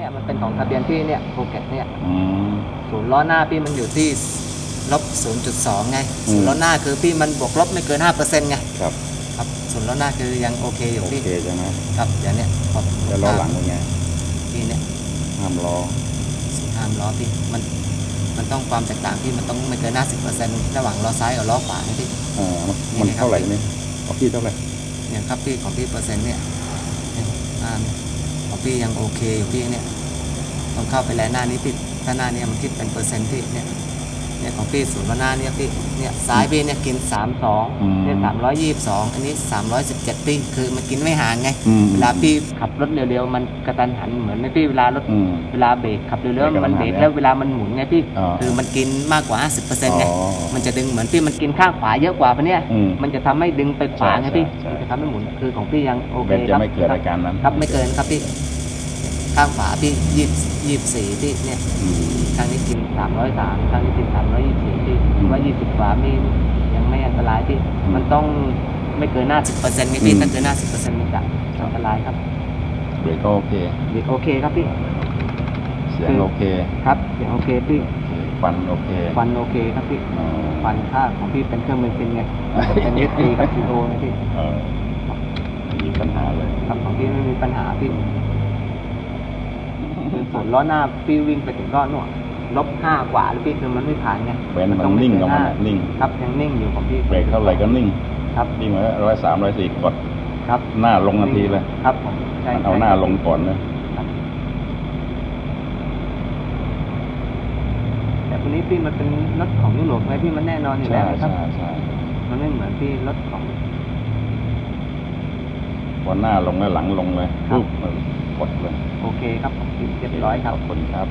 เนี่ยมันเป็นของทะเบียนพี่เนี่ยโปรเกตเนี่ยอืมศูนย์ล้อหน้าพี่มันอยู่ที่ลบ0.2 ไงอืมศูนย์ล้อหน้าคือพี่มันบวกลบไม่เกิน5%ไงครับครับศูนย์ล้อหน้าคือยังโอเคอยู่โอพี่เคใช่ไหมครับเดี๋ยวเนี้พอแล้วล้อหลังเป็นไงพี่เนี่ยห้ามล้อศูนย์ห้ามล้อพี่มันมันต้องความแตกต่างพี่มันต้องไม่เกิน 50%ระหว่างล้อซ้ายกับล้อขวานะพี่เออมันมันนี่นะครับเท่าไหร่เนี่ยของพี่เท่าไหร่เนี่ยครับพี่ของพี่เปอร์เซ็นต์เนี่ยเนี่ยหน้าเนี่ยของ พี่ยังโอเคอยู่พี่เนี่ยต้องเข้าไปแลหน้านี้ปิดถ้าหน้าเนี่ยมันคิดเป็นเปอร์เซ็นต์พี่เนี่ย เนี่ยของพี่ศูนย์ล้อหน้าเนี่ยพี่เนี่ยซ้ายพี่เนี่ยกิน32เนี่ย322อันนี้317พี่คือมันกินไม่ห่างไง อืม เวลาพี่ขับรถเร็วๆ มันกระตันหันเหมือนไหมพี่เวลารถอืม เวลาเบรกขับเร็วเบรกกระๆทัมันนหันเบรกเนี่ยแล้วเวลามันหมุนไงพี่อ๋อคือมันกินมากกว่า 50%ไงอ๋อมันจะดึงเหมือนพี่มันกินข้างขวาเยอะกว่าปะเนี่ยอืมมันจะทำให้ดึงไปขวาไงพี่ใช่ใช่ มันจะทำให้หมุนคือของพี่ยังโอเคเบนคจะรับไม่เกิดอาการนั้น ครับไม่เกินครับพี่ ข้างขวาพี่ยี่ยี่สี่พี่เนี่ยอืมข้างนี้กินสามร้อยสามข้างนี้กินสามร้อยยี่สี่พี่ว่ายี่สิบกว่ามียังไม่อันตรายพี่อืมมันต้องไม่เกินห้าสิบเปอร์เซ็นต์พี่อืมถ้าเกินห้าสิบเปอร์เซ็นต์มันจะอันตรายครับเบรกก็โอเคเด็กโอเคครับพี่เสียงโอเคครับเสียงโอเคพี่ฟันโอเคฟันโอเคครับพี่อ๋อฟันค่าของพี่เป็นเครื่องเบนซินไงเป็นเอสซีกับซีโอนะพี่เออไม่มีปัญหาเลยครับของพี่ไม่มีปัญหาพี่คือ ส่วนล้อหน้าพี่วิ่งไปถึงล้อหน่วงลบห้ากว่าแล้วพี่คือมันไม่ผ่านไงเบนมันต้องนิ่งไเกิของมันห้าอะนิ่งครับยังนิ่งอยู่ของพี่เบรกเท่าไหร่ก็นิ่ง ครับนิ่งไว้ร้อยสามร้อยสี่กดครับ หน้าลงทันทีเลยครับผมใช่มันเอาหน้าลงก่อนนะครับแต่คนนี้พี่มันเป็นรถของยุโรปไงพี่มันแน่นอนอยู่ใช่แล้วครัใช่บใช่มันไม่เหมือนพี่รถของพ อหน้าลงแล้วหลังลงเลยครับปุ๊บมันกดเลย โอเคครับผมพี่เรียบร้อยครับขอบคุณครับ